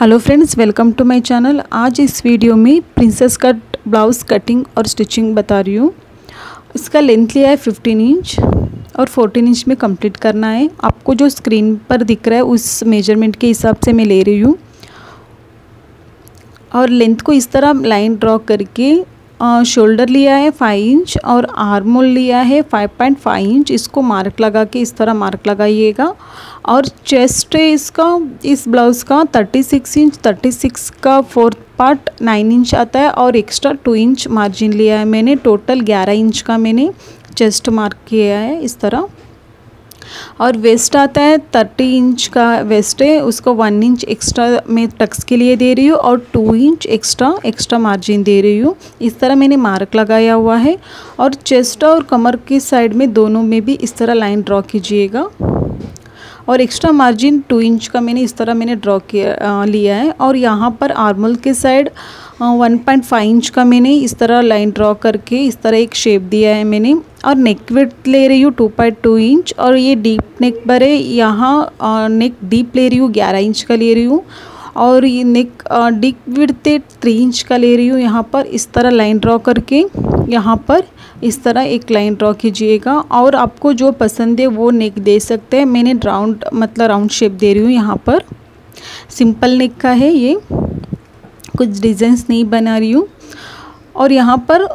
Hello friends welcome to my channel आज इस video में प्रिंसेस कट ब्लाउज़ कटिंग और स्टिचिंग बता रही हूँ। इसका लेंथ लिया है 15 इंच और 14 इंच में कंप्लीट करना है। आपको जो स्क्रीन पर दिख रहा है, उस मेज़रमेंट के हिसाब से मैं ले रही हूँ। और लेंथ को इस तरह लाइन ड्रॉ करके शोल्डर लिया है फाइव इंच और आर्मोल लिया है फाइव पॉइंट फाइव इंच इसको मार्क लगा के इस तरह मार्क लगाइएगा। और चेस्ट है इसका, इस ब्लाउज़ का thirty six inch thirty six का फोर्थ पार्ट नाइन इंच आता है और एक्स्ट्रा टू इंच मार्जिन लिया है मैंने। टोटल ग्यारह इंच का मैंने चेस्ट मार्क किया है इस तरह। और वेस्ट आता है थर्टी इंच का वेस्ट है, उसको वन इंच एक्स्ट्रा मैं टक्स के लिए दे रही हूँ और two inch extra extra margin दे रही हूँ। इस तरह मैंने मार्क लगाया हुआ है और चेस्ट और कमर की साइड में दोनों में भी इस तरह लाइन ड्रॉ कीजिएगा। और एक्स्ट्रा मार्जिन टू इंच का मैंने इस तरह मैंने ड्रॉ किया लिया है। और यहाँ पर आर्मल के side one point five inch का मैंने इस तरह लाइन ड्रॉ करके इस तरह एक शेप दिया है मैंने। और नेक विथ ले रही हूँ टू पॉइंट टू इंच और ये डीप नेक पर है। यहाँ नेक डीप ले रही हूँ, ग्यारह इंच का ले रही हूँ। और ये neck deep with three inch का ले रही हूँ यहाँ पर इस तरह लाइन ड्रॉ करके। यहाँ पर इस तरह एक लाइन ड्रॉ कीजिएगा और आपको जो पसंद है वो नेक दे सकते हैं। मैंने राउंड मतलब राउंड शेप दे रही हूँ यहाँ पर। सिंपल नेक का है ये। कुछ डिज़ाइंस नहीं बना रही हूँ। और यहाँ पर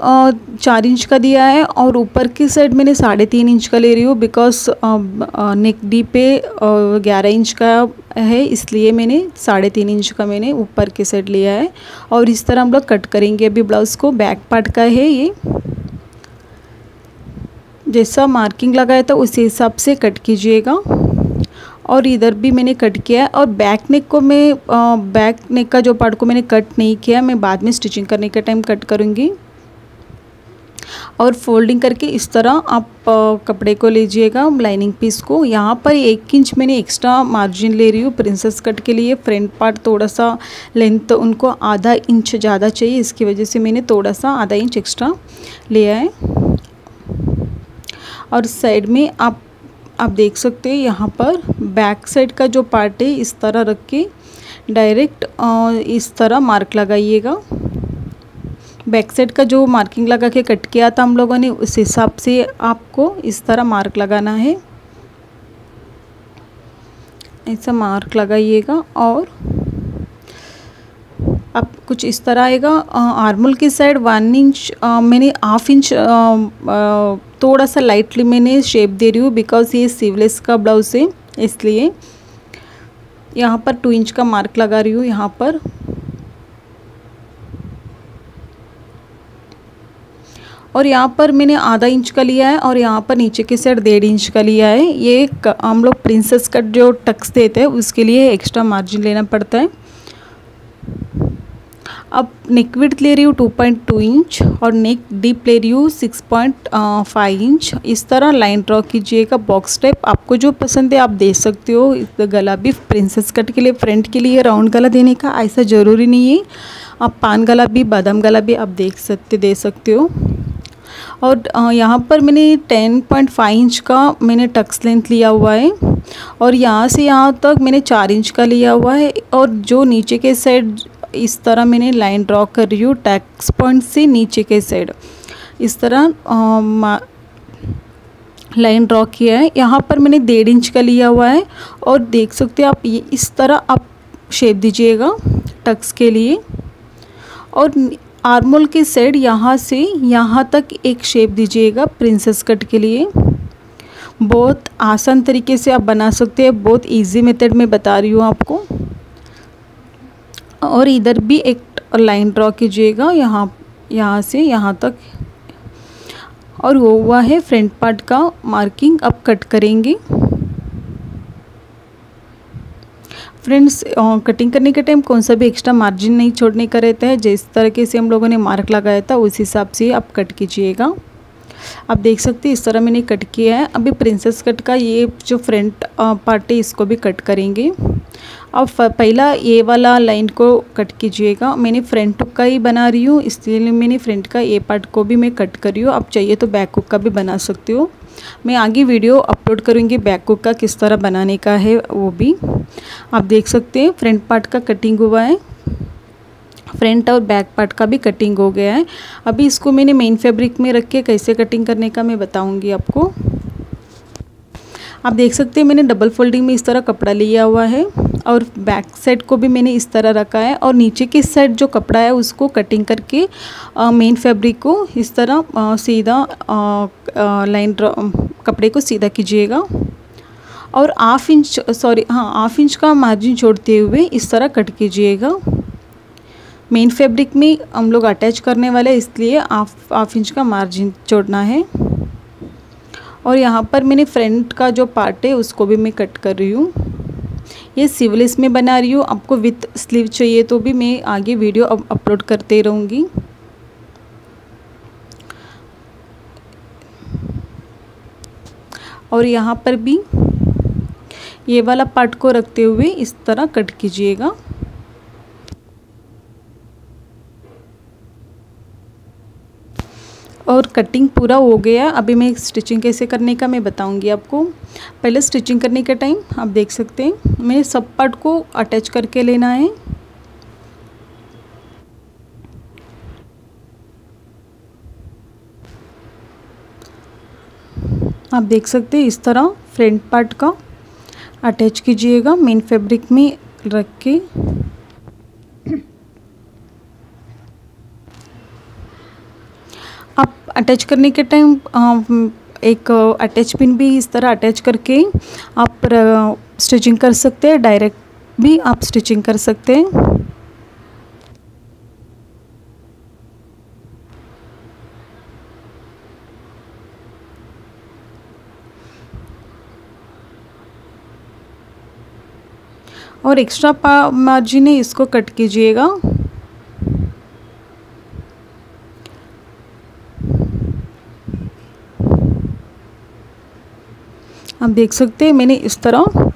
चार इंच का दिया है और ऊपर की साइड मैंने साढ़े तीन इंच का ले रही हूँ बिकॉज़ नेक डी पे ग्यारह इंच का है, इसलिए मैंने साढ़े तीन इंच का मैंने ऊपर की साइड लिया है। और इस तरह हम लोग कट करेंगे। अभी ब्लाउज़ को बैक पार्ट का है ये। जैसा मार्किंग लगाया था, उसी हिसाब से कट कीजिएगा। और इधर भी मैंने कट किया है और बैक नेक को मैं बैक नेक का जो पार्ट को मैंने कट नहीं किया, मैं बाद में स्टिचिंग करने के टाइम कट करूँगी। और फोल्डिंग करके इस तरह आप कपड़े को लीजिएगा लाइनिंग पीस को। यहाँ पर एक इंच मैंने एक्स्ट्रा मार्जिन ले रही हूँ प्रिंसेस कट के लिए। फ्रंट पार्ट थोड़ा सा लेंथ तो उनको आधा इंच ज़्यादा चाहिए, इसकी वजह से मैंने थोड़ा सा आधा इंच एक्स्ट्रा लिया है। और साइड में आप आप देख सकते हैं यहाँ पर बैक साइड का जो पार्ट है, इस तरह रख के डायरेक्ट इस तरह मार्क लगाइएगा। बैक साइड का जो मार्किंग लगा के कट किया था हम लोगों ने, उस हिसाब से आपको इस तरह मार्क लगाना है। ऐसा मार्क लगाइएगा और अब कुछ इस तरह आएगा। आर्मल की साइड वन इंच मैंने हाफ़ इंच थोड़ा सा लाइटली मैंने शेप दे रही हूँ बिकॉज़ ये सीवलेस का ब्लाउज है, इसलिए यहाँ पर टू इंच का मार्क लगा रही हूँ यहाँ पर। और यहाँ पर मैंने आधा इंच का लिया है और यहाँ पर नीचे की साइड डेढ़ इंच का लिया है। ये हम लोग प्रिंसेस कट जो टक्स देते हैं, उसके लिए एक्स्ट्रा मार्जिन लेना पड़ता है। अब नेक विड्थ ले रही हूँ टू पॉइंट टू इंच और नेक डीप ले रही हूँ सिक्स पॉइंट फाइव इंच इस तरह लाइन ड्रॉ कीजिएगा बॉक्स टाइप आपको जो पसंद है, आप दे सकते हो। गला भी प्रिंसेस कट के लिए फ्रंट के लिए राउंड गला देने का ऐसा ज़रूरी नहीं है। आप पान गला भी, बादाम गला भी आप देख सकते, दे सकते हो। और यहाँ पर मैंने टेन पॉइंट फाइव इंच का मैंने टक्स लेंथ लिया हुआ है। और यहाँ से यहाँ तक मैंने चार इंच का लिया हुआ है। और जो नीचे के साइड इस तरह मैंने लाइन ड्रॉ कर रही हूँ, टैक्स पॉइंट से नीचे के साइड। इस तरह लाइन ड्रॉ किया है। यहाँ पर मैंने डेढ़ इंच का लिया हुआ है और देख सकते हैं आप, ये इस तरह आप शेप दीजिएगा टक्स के लिए। और आर्मोल के साइड यहाँ से, यहाँ तक एक शेप दीजिएगा प्रिंसेस कट के लिए। बहुत आसान तरीके से आप बना सकते हैं, बहुत इजी मेथड में बता रही हूँ आपको। और इधर भी एक लाइन ड्रॉ कीजिएगा यहाँ यहाँ से यहाँ तक। और वो हुआ है फ्रंट पार्ट का मार्किंग, अब कट करेंगे। फ्रेंड्स कटिंग करने के टाइम कौन सा भी एक्स्ट्रा मार्जिन नहीं छोड़ने का रहता है। जिस तरीके से हम लोगों ने मार्क लगाया था, उस हिसाब से आप कट कीजिएगा। आप देख सकते हैं, इस तरह मैंने कट किया है। अभी प्रिंसेस कट का ये जो फ्रंट पार्ट है, इसको भी कट करेंगे। अब पहला ये वाला लाइन को कट कीजिएगा। मैंने फ्रंट का ही बना रही हूँ, इसलिए मैंने फ्रंट का ये पार्ट को भी मैं कट कर रही हूँ। आप चाहिए तो बैक हुक का भी बना सकते हो। मैं आगे वीडियो अपलोड करूँगी बैक हुक का किस तरह बनाने का है वो भी। आप देख सकते हैं फ्रंट पार्ट का कटिंग हुआ है। फ्रंट और बैक पार्ट का भी कटिंग हो गया है। अभी इसको मैंने मेन फैब्रिक में रख के कैसे कटिंग करने का मैं बताऊँगी आपको। आप देख सकते हैं मैंने डबल फोल्डिंग में इस तरह कपड़ा लिया हुआ है और बैक साइड को भी मैंने इस तरह रखा है और नीचे की साइड जो कपड़ा है उसको कटिंग करके मेन फैब्रिक को इस तरह आ, सीधा लाइन कपड़े को सीधा कीजिएगा। और हाफ़ इंच सॉरी हाँ हाफ़ इंच का मार्जिन छोड़ते हुए इस तरह कट कीजिएगा। मेन फैब्रिक में हम लोग अटैच करने वाले इसलिए हाफ़ हाफ़ इंच का मार्जिन छोड़ना है। और यहाँ पर मैंने फ्रंट का जो पार्ट है, उसको भी मैं कट कर रही हूँ। ये सिवलेस में बना रही हूँ। आपको विथ स्लीव चाहिए तो भी मैं आगे वीडियो अपलोड करते रहूँगी। और यहाँ पर भी ये वाला पार्ट को रखते हुए इस तरह कट कीजिएगा। और कटिंग पूरा हो गया। अभी मैं स्टिचिंग कैसे करने का मैं बताऊँगी आपको। पहले स्टिचिंग करने के टाइम आप देख सकते हैं। मैं सब पार्ट को अटैच करके लेना है। आप देख सकते हैं इस तरह फ्रंट पार्ट का। अटैच कीजिएगा मेन फैब्रिक में रख के आप अटैच करने के टाइम एक अटैच पिन भी इस तरह अटैच करके आप स्टिचिंग कर सकते हैं डायरेक्ट भी आप स्टिचिंग कर सकते हैं। और एक्स्ट्रा मार्जिन है, इसको कट कीजिएगा। आप देख सकते हैं, मैंने इस तरह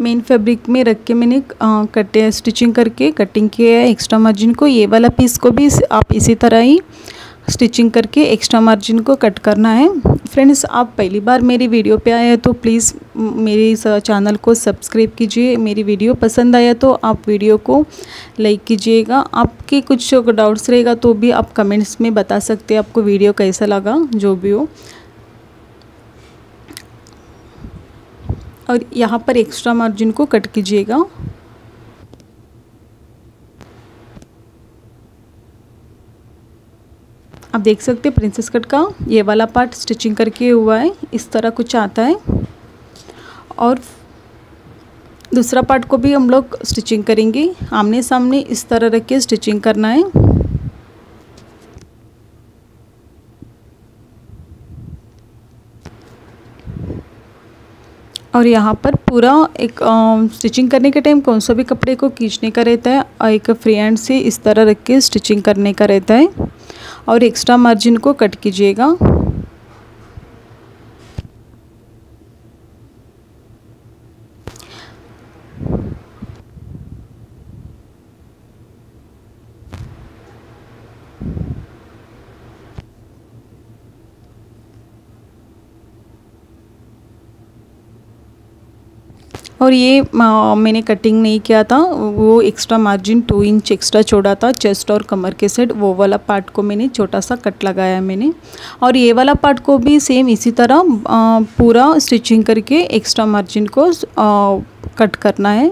मेन फैब्रिक में रख के मैंने कटे स्टिचिंग करके कटिंग किया है एक्स्ट्रा मार्जिन को। ये वाला पीस को भी आप इसी तरह ही स्टिचिंग करके एक्स्ट्रा मार्जिन को कट करना है। फ्रेंड्स आप पहली बार मेरी वीडियो पे आए हैं तो प्लीज़ मेरे इस चैनल को सब्सक्राइब कीजिए। मेरी वीडियो पसंद आया तो आप वीडियो को लाइक कीजिएगा। आपके कुछ डाउट्स रहेगा तो भी आप कमेंट्स में बता सकते हैं, आपको वीडियो कैसा लगा, जो भी हो। और यहाँ पर एक्स्ट्रा मार्जिन को कट कीजिएगा। आप देख सकते हैं प्रिंसेस कट का ये वाला पार्ट स्टिचिंग करके हुआ है, इस तरह कुछ आता है। और दूसरा पार्ट को भी हम लोग स्टिचिंग करेंगे। आमने सामने इस तरह रख के स्टिचिंग करना है। और यहाँ पर पूरा एक स्टिचिंग करने के टाइम कौन सा भी कपड़े को खींचने का रहता है, और एक फ्री हैंड से इस तरह रख के स्टिचिंग करने का रहता है। और एक्स्ट्रा मार्जिन को कट कीजिएगा। और ये मैंने कटिंग नहीं किया था, वो extra margin two inch extra छोड़ा था चेस्ट और कमर के साइड वो वाला पार्ट को मैंने छोटा सा कट लगाया मैंने। और ये वाला पार्ट को भी सेम इसी तरह पूरा स्टिचिंग करके एक्स्ट्रा मार्जिन को कट करना है।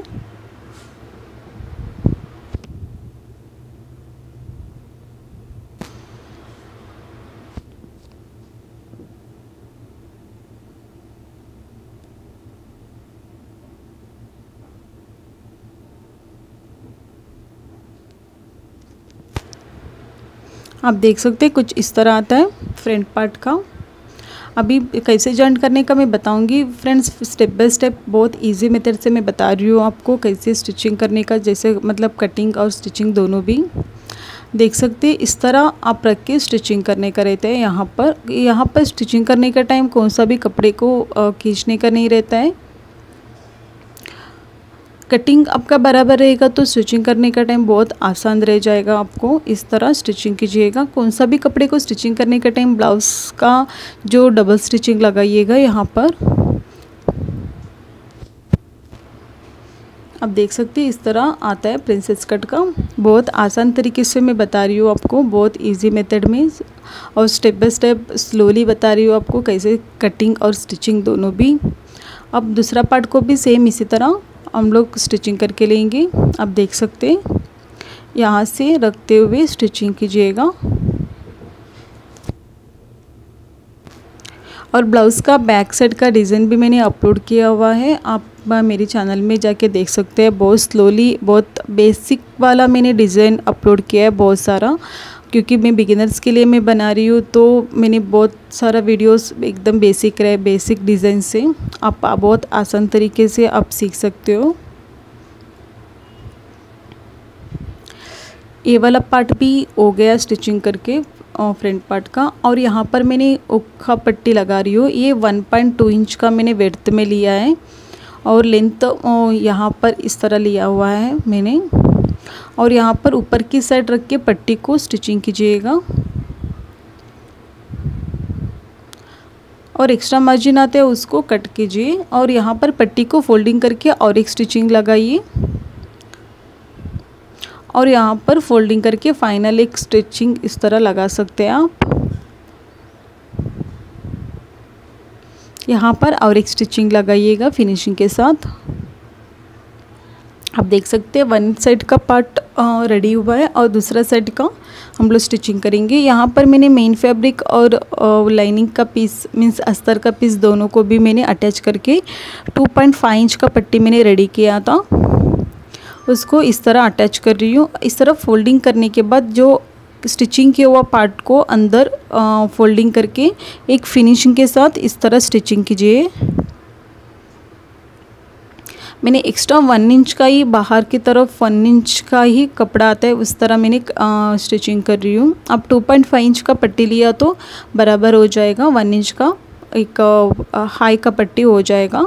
आप देख सकते हैं, कुछ इस तरह आता है फ्रंट पार्ट का। अभी कैसे जॉइंट करने का मैं बताऊँगी। फ्रेंड्स स्टेप बाय स्टेप बहुत इजी मेथड से मैं बता रही हूँ आपको कैसे स्टिचिंग करने का, जैसे मतलब कटिंग और स्टिचिंग दोनों भी। देख सकते हैं, इस तरह आप रख के स्टिचिंग करने का रहता है यहाँ पर। यहाँ पर स्टिचिंग करने का टाइम कौन सा भी कपड़े को खींचने का नहीं रहता है। कटिंग आपका बराबर रहेगा तो स्टिचिंग करने का टाइम बहुत आसान रह जाएगा आपको। इस तरह स्टिचिंग कीजिएगा। कौन सा भी कपड़े को स्टिचिंग करने का टाइम ब्लाउज़ का जो डबल स्टिचिंग लगाइएगा यहाँ पर। आप देख सकते हैं, इस तरह आता है प्रिंसेस कट का। बहुत आसान तरीके से मैं बता रही हूँ आपको, बहुत इजी मेथड में। और स्टेप बाय स्टेप स्लोली बता रही हूँ आपको कैसे कटिंग और स्टिचिंग दोनों भी। अब दूसरा पार्ट को भी सेम इसी तरह हम लोग स्टिचिंग करके लेंगे। आप देख सकते हैं। यहाँ से रखते हुए स्टिचिंग कीजिएगा। और ब्लाउज़ का बैक साइड का डिज़ाइन भी मैंने अपलोड किया हुआ है। आप मेरे चैनल में जाके देख सकते हैं। बहुत स्लोली बहुत बेसिक वाला मैंने डिज़ाइन अपलोड किया है बहुत सारा। क्योंकि मैं बिगिनर्स के लिए मैं बना रही हूँ तो मैंने बहुत सारा वीडियोस एकदम बेसिक रहे बेसिक डिज़ाइन से। आप बहुत आसान तरीके से आप सीख सकते हो। ये वाला पार्ट भी हो गया स्टिचिंग करके फ्रंट पार्ट का। और यहाँ पर मैंने उखा पट्टी लगा रही हूँ। ये 1.2 इंच का मैंने वेड्थ में लिया है। और लेंथ यहाँ पर इस तरह लिया हुआ है मैंने। और यहाँ पर ऊपर की साइड रख के पट्टी को स्टिचिंग कीजिएगा। और एक्स्ट्रा मार्जिन आते हैं, उसको कट कीजिए और यहाँ पर पट्टी को फोल्डिंग करके और एक स्टिचिंग लगाइए। और यहाँ पर फोल्डिंग करके फाइनल एक स्टिचिंग इस तरह लगा सकते हैं आप। यहाँ पर और एक स्टिचिंग लगाइएगा फिनिशिंग के साथ। आप देख सकते हैं वन साइड का पार्ट रेडी हुआ है और दूसरा साइड का हम लोग स्टिचिंग करेंगे। यहाँ पर मैंने मेन फैब्रिक और लाइनिंग का पीस मीन्स अस्तर का पीस दोनों को भी मैंने अटैच करके 2.5 इंच का पट्टी मैंने रेडी किया था। उसको इस तरह अटैच कर रही हूँ। इस तरह फोल्डिंग करने के बाद जो स्टिचिंग किया हुआ पार्ट को अंदर फोल्डिंग करके एक फिनिशिंग के साथ इस तरह स्टिचिंग कीजिए। मैंने एक्स्ट्रा वन इंच का ही बाहर की तरफ़ वन इंच का ही कपड़ा आता है, उस तरह मैंने स्टिचिंग कर रही हूँ। अब टू पॉइंट फाइव इंच का पट्टी लिया तो बराबर हो जाएगा वन इंच का, एक हाई का पट्टी हो जाएगा।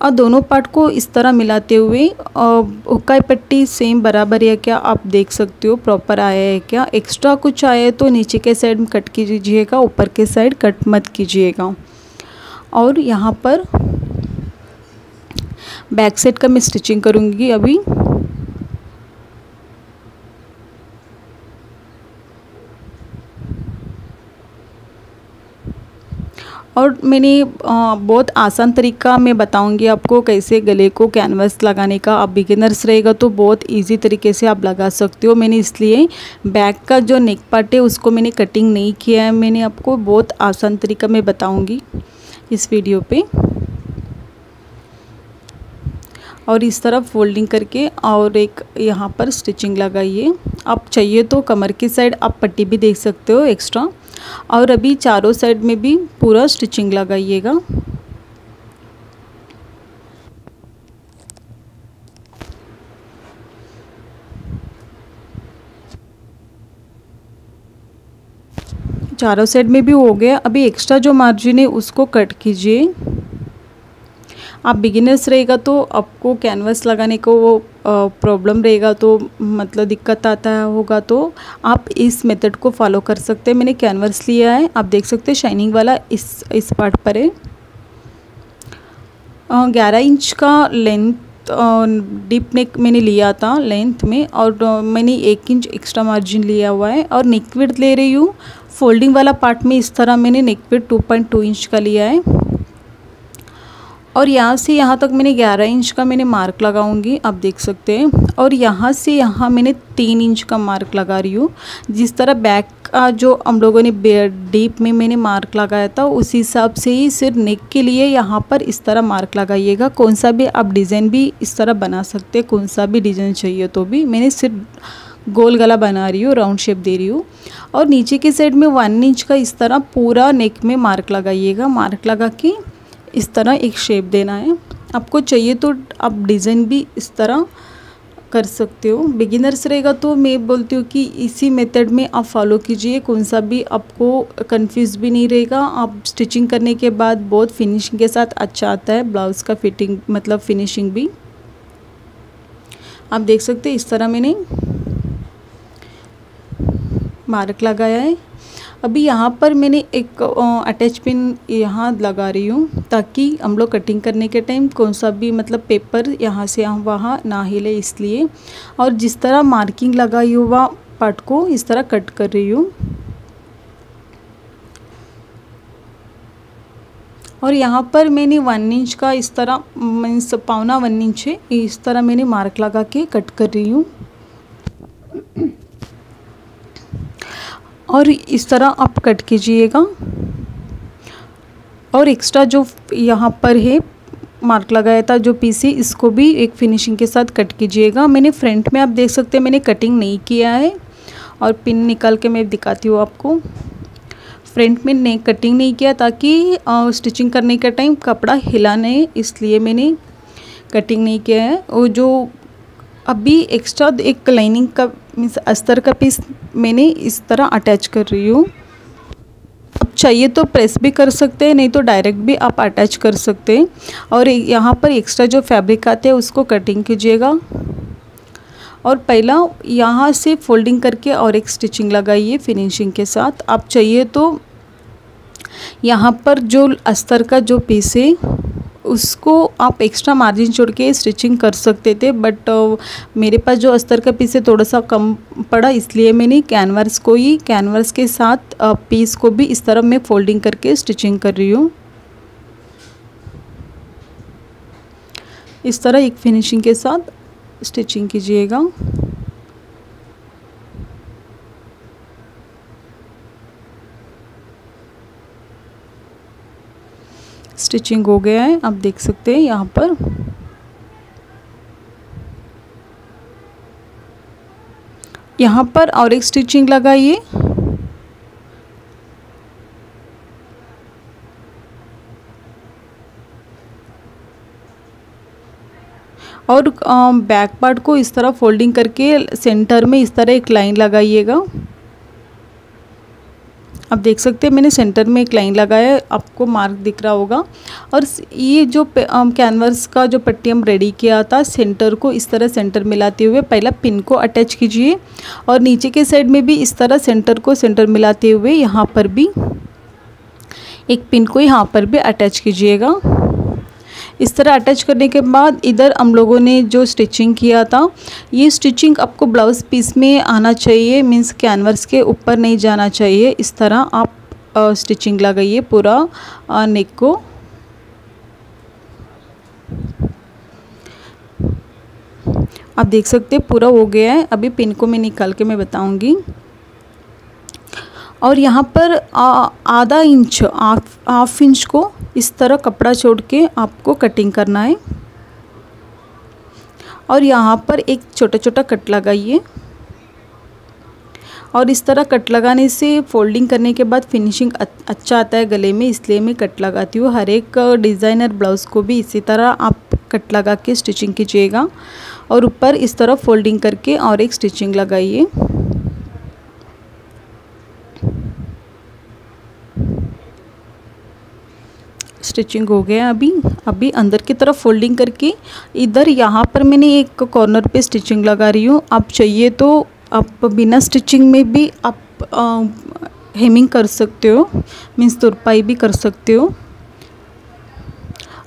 और दोनों पार्ट को इस तरह मिलाते हुए हुक्काई पट्टी सेम बराबर है क्या आप देख सकते हो? प्रॉपर आया है क्या? एक्स्ट्रा कुछ आया है तो नीचे के साइड कट कीजिएगा, ऊपर के साइड कट मत कीजिएगा। और यहाँ पर बैक साइड का मैं स्टिचिंग करूँगी अभी। और मैंने बहुत आसान तरीका मैं बताऊँगी आपको कैसे गले को कैनवस लगाने का। आप बिगिनर्स रहेगा तो बहुत इजी तरीके से आप लगा सकते हो। मैंने इसलिए बैक का जो नेक पार्ट है, उसको मैंने कटिंग नहीं किया है। मैंने आपको बहुत आसान तरीका मैं बताऊँगी इस वीडियो पे। और इस तरफ़ फोल्डिंग करके और एक यहाँ पर स्टिचिंग लगाइए। आप चाहिए तो कमर की साइड आप पट्टी भी देख सकते हो एक्स्ट्रा और अभी चारों साइड में भी पूरा स्टिचिंग लगाइएगा। चारों साइड में भी हो गया। अभी एक्स्ट्रा जो मार्जिन है उसको कट कीजिए। आप बिगिनर्स रहेगा तो आपको कैनवस लगाने को वो प्रॉब्लम रहेगा तो मतलब दिक्कत आता होगा तो आप इस मेथड को फॉलो कर सकते हैं। मैंने कैनवस लिया है, आप देख सकते हैं शाइनिंग वाला इस इस पार्ट पर है। ग्यारह इंच का लेंथ डीप नेक मैंने लिया था लेंथ में, और मैंने एक इंच एक्स्ट्रा मार्जिन लिया हुआ है, और नेक विड्थ ले रही हूँ। फोल्डिंग वाला पार्ट में इस तरह मैंने neck width two point two inch का लिया है। और यहाँ से यहाँ तक मैंने 11 इंच का मैंने मार्क लगाऊँगी, आप देख सकते हैं। और यहाँ से यहाँ मैंने तीन इंच का मार्क लगा रही हूँ। जिस तरह बैक का जो हम लोगों ने डीप में मैंने मार्क लगाया था, उस हिसाब से ही सिर्फ़ नेक के लिए यहाँ पर इस तरह मार्क लगाइएगा। कौन सा भी आप डिज़ाइन भी इस तरह बना सकते हैं, कौन सा भी डिज़ाइन चाहिए तो भी। मैंने सिर्फ़ गोल गला बना रही हूँ, राउंड शेप दे रही हूँ। और नीचे के साइड में वन इंच का इस तरह पूरा नेक में मार्क लगाइएगा। मार्क लगा के इस तरह एक शेप देना है। आपको चाहिए तो आप डिज़ाइन भी इस तरह कर सकते हो। बिगिनर्स रहेगा तो मैं बोलती हूँ कि इसी मेथड में आप फॉलो कीजिए। कौन सा भी आपको कंफ्यूज भी नहीं रहेगा। आप स्टिचिंग करने के बाद बहुत फिनिशिंग के साथ अच्छा आता है। ब्लाउज़ का फिटिंग मतलब फिनिशिंग भी। आप देख सकते हैं इस तरह मैंने मार्क लगाया है। अभी यहाँ पर मैंने एक अटैच पिन यहाँ लगा रही हूँ ताकि हम लोग कटिंग करने के टाइम कौन सा भी मतलब पेपर यहाँ से वहाँ ना हिले इसलिए। और जिस तरह मार्किंग लगाई हुआ पार्ट को इस तरह कट कर रही हूँ। और यहाँ पर मैंने वन इंच का इस तरह, मीन्स पौना वन इंच है, इस तरह मैंने मार्क लगा के कट कर रही हूँ। और इस तरह आप कट कीजिएगा। और एक्स्ट्रा जो यहाँ पर है मार्क लगाया था जो पीसी इसको भी एक फिनिशिंग के साथ कट कीजिएगा। मैंने फ्रंट में आप देख सकते हैं, मैंने कटिंग नहीं किया है। और पिन निकाल के मैं दिखाती हूँ आपको। फ्रंट में नहीं कटिंग नहीं किया ताकि स्टिचिंग करने का टाइम कपड़ा हिला नहीं, इसलिए मैंने कटिंग नहीं किया है। और जो अभी एक्स्ट्रा एक लाइनिंग का मीन्स अस्तर का पीस मैंने इस तरह अटैच कर रही हूँ। अब चाहिए तो प्रेस भी कर सकते हैं, नहीं तो डायरेक्ट भी आप अटैच कर सकते हैं। और यहाँ पर एक्स्ट्रा जो फैब्रिक आते हैं, उसको कटिंग कीजिएगा। और पहला, यहाँ से फोल्डिंग करके और एक स्टिचिंग लगाइए फिनिशिंग के साथ। आप चाहिए तो यहाँ पर जो अस्तर का जो पीस है उसको आप एक्स्ट्रा मार्जिन छोड़ के स्टिचिंग कर सकते थे बट मेरे पास जो अस्तर का पीस है, थोड़ा सा कम पड़ा, इसलिए मैंने कैनवास को ही कैनवास के साथ पीस को भी इस तरह मैं फोल्डिंग करके स्टिचिंग कर रही हूँ। इस तरह एक फिनिशिंग के साथ स्टिचिंग कीजिएगा। स्टिचिंग हो गया है। आप देख सकते हैं यहाँ पर। यहाँ पर और एक स्टिचिंग लगाइए। और बैक पार्ट को इस तरह फोल्डिंग करके सेंटर में इस तरह एक लाइन लगाइएगा। आप देख सकते हैं, मैंने सेंटर में एक लाइन लगाया आपको मार्क दिख रहा होगा। और ये जो कैनवास का जो पट्टी हम रेडी किया था सेंटर को इस तरह सेंटर मिलाते हुए, पहला पिन को अटैच कीजिए और नीचे के साइड में भी इस तरह सेंटर को सेंटर मिलाते हुए यहाँ पर भी, एक पिन को यहाँ पर भी अटैच कीजिएगा। इस तरह अटैच करने के बाद इधर हम लोगों ने जो स्टिचिंग किया था, ये स्टिचिंग आपको ब्लाउज़ पीस में आना चाहिए मीन्स कैनवस के ऊपर नहीं जाना चाहिए। इस तरह आप स्टिचिंग लगाइए पूरा नेक को। आप देख सकते हैं, पूरा हो गया है। अभी पिन को मैं निकाल के मैं बताऊँगी। और यहाँ पर आधा इंच हाफ़ इंच को इस तरह कपड़ा छोड़ के आपको कटिंग करना है। और यहाँ पर एक छोटा छोटा कट लगाइए। और इस तरह कट लगाने से फोल्डिंग करने के बाद फिनिशिंग अच्छा आता है गले में, इसलिए मैं कट लगाती हूँ। हर एक डिज़ाइनर ब्लाउज़ को भी इसी तरह आप कट लगा के स्टिचिंग कीजिएगा। और ऊपर इस तरह फोल्डिंग करके और एक स्टिचिंग लगाइए। स्टिचिंग हो गया अभी। अभी अंदर की तरफ़ फोल्डिंग करके इधर यहाँ पर मैंने एक कॉर्नर पे स्टिचिंग लगा रही हूँ। आप चाहिए तो आप बिना स्टिचिंग में भी आप हेमिंग कर सकते हो मीन्स तुरपाई भी कर सकते हो।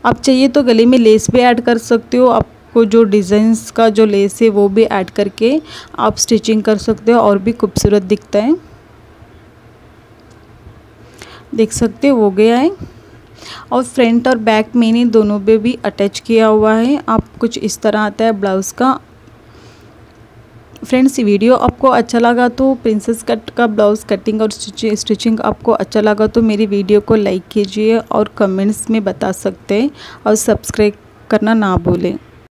आप चाहिए तो गले में लेस भी ऐड कर सकते हो, आपको जो डिज़ाइंस का जो लेस है वो भी ऐड करके आप स्टिचिंग कर सकते हो और भी खूबसूरत दिखता है। देख सकते हो गया है। और फ्रंट और बैक मैंने दोनों पे भी अटैच किया हुआ है। आप कुछ इस तरह आता है ब्लाउज़ का। फ्रेंड्स, वीडियो आपको अच्छा लगा तो प्रिंसेस कट का ब्लाउज़ कटिंग और स्टिचिंग आपको अच्छा लगा तो मेरी वीडियो को लाइक कीजिए और कमेंट्स में बता सकते हैं और सब्सक्राइब करना ना भूलें।